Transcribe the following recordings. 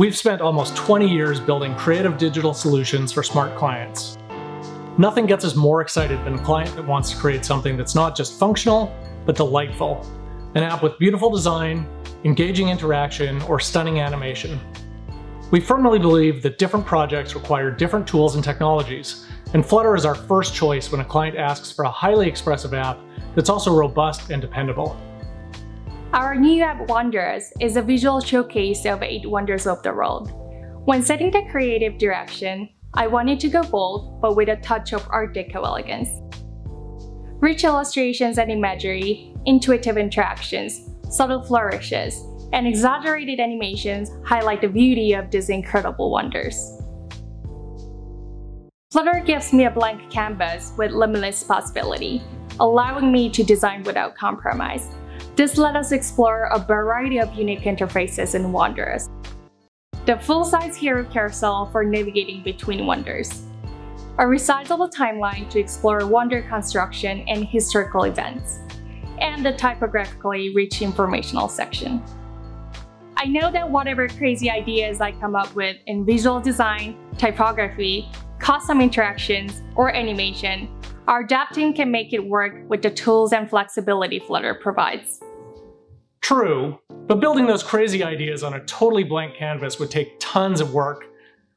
We've spent almost 20 years building creative digital solutions for smart clients. Nothing gets us more excited than a client that wants to create something that's not just functional, but delightful. An app with beautiful design, engaging interaction, or stunning animation. We firmly believe that different projects require different tools and technologies, and Flutter is our first choice when a client asks for a highly expressive app that's also robust and dependable. Our new app Wonderous is a visual showcase of eight wonders of the world. When setting the creative direction, I wanted to go bold, but with a touch of Art Deco elegance. Rich illustrations and imagery, intuitive interactions, subtle flourishes, and exaggerated animations highlight the beauty of these incredible wonders. Flutter gives me a blank canvas with limitless possibility, allowing me to design without compromise. This let us explore a variety of unique interfaces and wonders. The full-size hero carousel for navigating between wonders. A resizable timeline to explore wonder construction and historical events. And the typographically rich informational section. I know that whatever crazy ideas I come up with in visual design, typography, custom interactions, or animation, our team can make it work with the tools and flexibility Flutter provides. True, but building those crazy ideas on a totally blank canvas would take tons of work,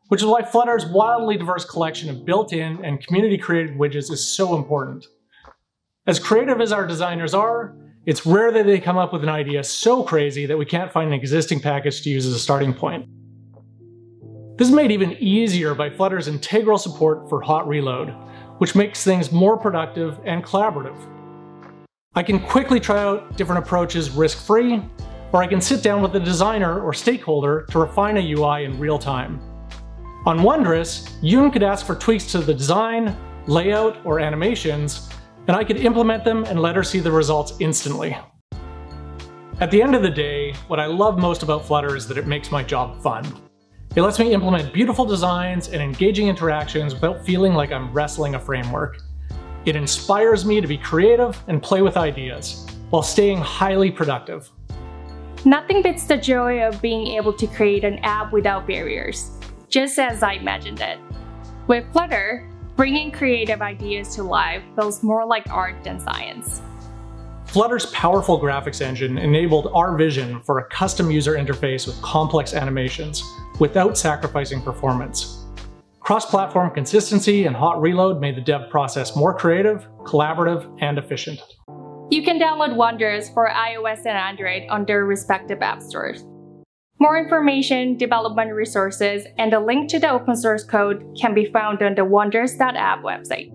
which is why Flutter's wildly diverse collection of built-in and community-created widgets is so important. As creative as our designers are, it's rare that they come up with an idea so crazy that we can't find an existing package to use as a starting point. This is made even easier by Flutter's integral support for hot reload, which makes things more productive and collaborative. I can quickly try out different approaches risk-free, or I can sit down with a designer or stakeholder to refine a UI in real time. On Wonderous, Yoon could ask for tweaks to the design, layout, or animations, and I could implement them and let her see the results instantly. At the end of the day, what I love most about Flutter is that it makes my job fun. It lets me implement beautiful designs and engaging interactions without feeling like I'm wrestling a framework. It inspires me to be creative and play with ideas, while staying highly productive. Nothing beats the joy of being able to create an app without barriers, just as I imagined it. With Flutter, bringing creative ideas to life feels more like art than science. Flutter's powerful graphics engine enabled our vision for a custom user interface with complex animations, without sacrificing performance. Cross-platform consistency and hot reload made the dev process more creative, collaborative, and efficient. You can download Wonderous for iOS and Android on their respective app stores. More information, development resources, and a link to the open source code can be found on the wonderous.app website.